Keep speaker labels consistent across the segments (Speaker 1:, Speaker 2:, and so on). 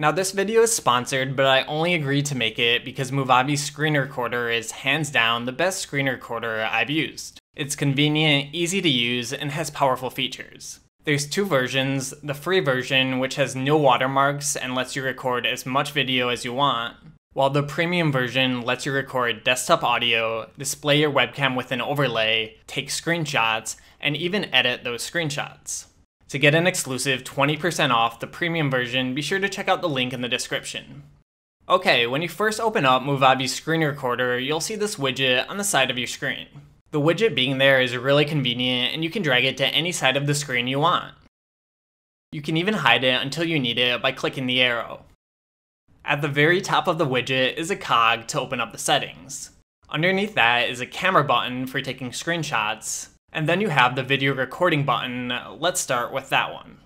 Speaker 1: Now this video is sponsored, but I only agreed to make it because Movavi's screen recorder is hands down the best screen recorder I've used. It's convenient, easy to use, and has powerful features. There's two versions, the free version which has no watermarks and lets you record as much video as you want, while the premium version lets you record desktop audio, display your webcam with an overlay, take screenshots, and even edit those screenshots. To get an exclusive 20% off the premium version, be sure to check out the link in the description. Okay, when you first open up Movavi's screen recorder, you'll see this widget on the side of your screen. The widget being there is really convenient and you can drag it to any side of the screen you want. You can even hide it until you need it by clicking the arrow. At the very top of the widget is a cog to open up the settings. Underneath that is a camera button for taking screenshots, and then you have the video recording button, let's start with that one.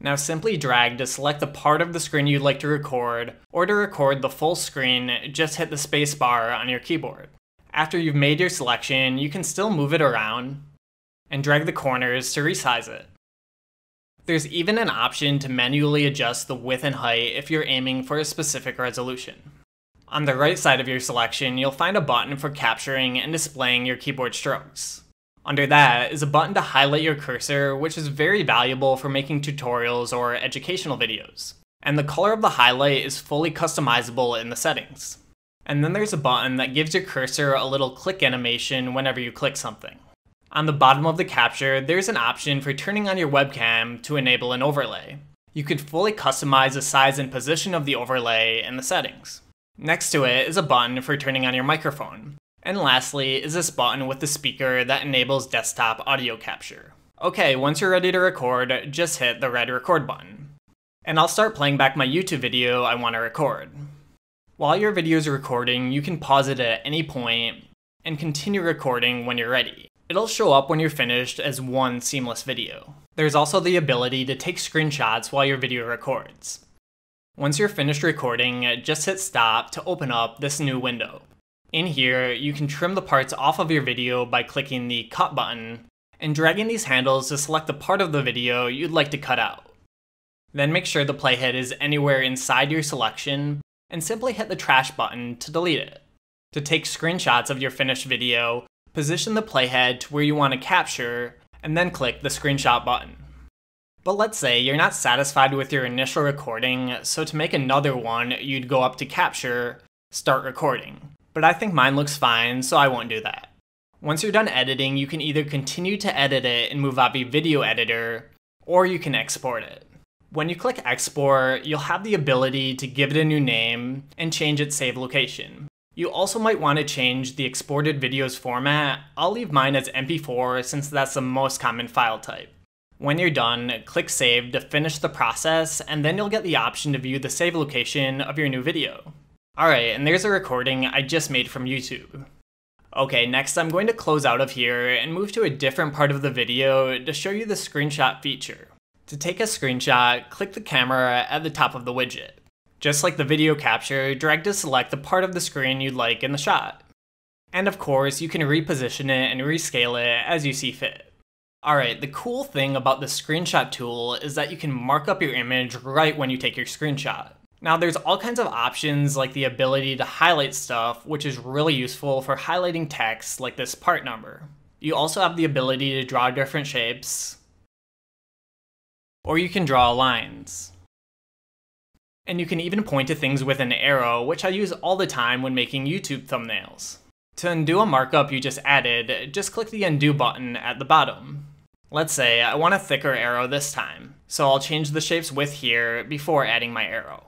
Speaker 1: Now simply drag to select the part of the screen you'd like to record, or to record the full screen, just hit the spacebar on your keyboard. After you've made your selection, you can still move it around, and drag the corners to resize it. There's even an option to manually adjust the width and height if you're aiming for a specific resolution. On the right side of your selection, you'll find a button for capturing and displaying your keyboard strokes. Under that is a button to highlight your cursor, which is very valuable for making tutorials or educational videos. And the color of the highlight is fully customizable in the settings. And then there's a button that gives your cursor a little click animation whenever you click something. On the bottom of the capture, there's an option for turning on your webcam to enable an overlay. You can fully customize the size and position of the overlay in the settings. Next to it is a button for turning on your microphone. And lastly is this button with the speaker that enables desktop audio capture. Okay, once you're ready to record, just hit the red record button. And I'll start playing back my YouTube video I want to record. While your video is recording, you can pause it at any point and continue recording when you're ready. It'll show up when you're finished as one seamless video. There's also the ability to take screenshots while your video records. Once you're finished recording, just hit stop to open up this new window. In here, you can trim the parts off of your video by clicking the cut button and dragging these handles to select the part of the video you'd like to cut out. Then make sure the playhead is anywhere inside your selection and simply hit the trash button to delete it. To take screenshots of your finished video, position the playhead to where you want to capture and then click the screenshot button. But let's say you're not satisfied with your initial recording, so to make another one, you'd go up to capture, start recording but I think mine looks fine, so I won't do that. Once you're done editing, you can either continue to edit it in Movavi Video Editor, or you can export it. When you click export, you'll have the ability to give it a new name and change its save location. You also might want to change the exported videos format. I'll leave mine as MP4 since that's the most common file type. When you're done, click save to finish the process, and then you'll get the option to view the save location of your new video. Alright, and there's a recording I just made from YouTube. Okay, next I'm going to close out of here and move to a different part of the video to show you the screenshot feature. To take a screenshot, click the camera at the top of the widget. Just like the video capture, drag to select the part of the screen you'd like in the shot. And of course, you can reposition it and rescale it as you see fit. Alright, the cool thing about the screenshot tool is that you can mark up your image right when you take your screenshot. Now there's all kinds of options like the ability to highlight stuff, which is really useful for highlighting text like this part number. You also have the ability to draw different shapes, or you can draw lines. And you can even point to things with an arrow, which I use all the time when making YouTube thumbnails. To undo a markup you just added, just click the undo button at the bottom. Let's say I want a thicker arrow this time, so I'll change the shape's width here before adding my arrow.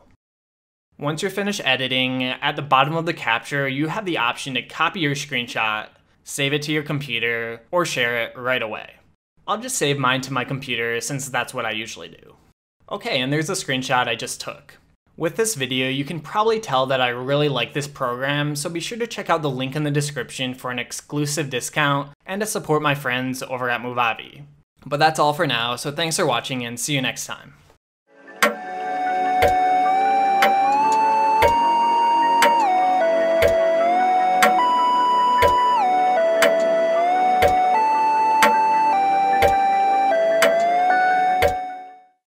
Speaker 1: Once you're finished editing, at the bottom of the capture, you have the option to copy your screenshot, save it to your computer, or share it right away. I'll just save mine to my computer since that's what I usually do. Okay, and there's a screenshot I just took. With this video, you can probably tell that I really like this program, so be sure to check out the link in the description for an exclusive discount and to support my friends over at Movavi. But that's all for now, so thanks for watching and see you next time.